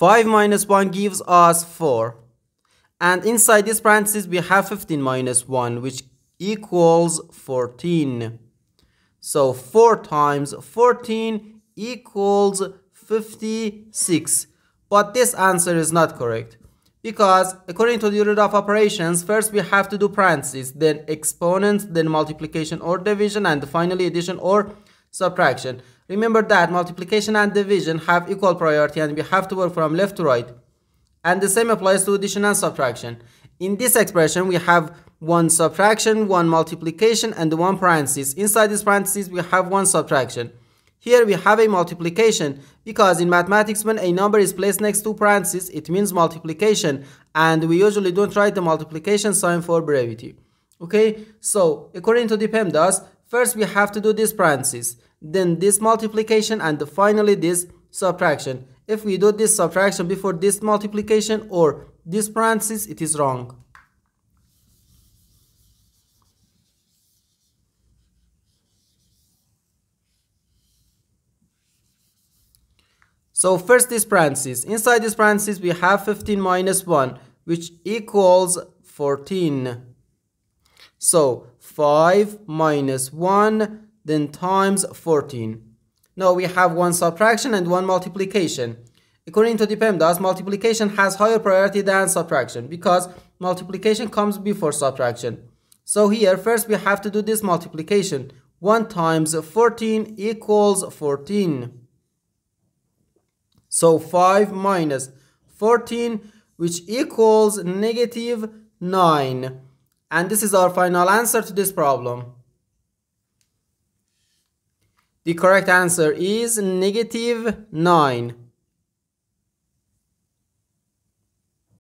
5 minus 1 gives us 4 and inside this parenthesis we have 15 minus 1 which equals 14 so 4 times 14 equals 56 but this answer is not correct because according to the order of operations first we have to do parentheses then exponents then multiplication or division and finally addition or subtraction remember that multiplication and division have equal priority and we have to work from left to right. And the same applies to addition and subtraction. In this expression we have one subtraction one multiplication and one parenthesis. Inside this parenthesis we have one subtraction. Here we have a multiplication because in mathematics when a number is placed next to parentheses it means multiplication. And we usually don't write the multiplication sign for brevity. Okay, so according to the PEMDAS, first we have to do this parentheses, then this multiplication and finally this subtraction. If we do this subtraction before this multiplication or this parentheses, it is wrong. So first this parenthesis. Inside this parenthesis we have 15 minus 1 which equals 14. So 5 minus 1 then times 14. Now we have one subtraction and one multiplication. According to the PEMDAS, multiplication has higher priority than subtraction because multiplication comes before subtraction. So here first we have to do this multiplication. 1 times 14 equals 14. So 5 minus 14 which equals negative 9. And this is our final answer to this problem. The correct answer is negative 9.